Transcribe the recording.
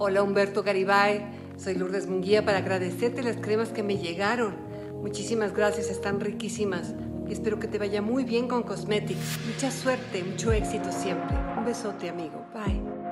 Hola Humberto Garibay, soy Lourdes Munguía para agradecerte las cremas que me llegaron. Muchísimas gracias, están riquísimas. Y espero que te vaya muy bien con Cosmetics. Mucha suerte, mucho éxito siempre. Un besote, amigo. Bye.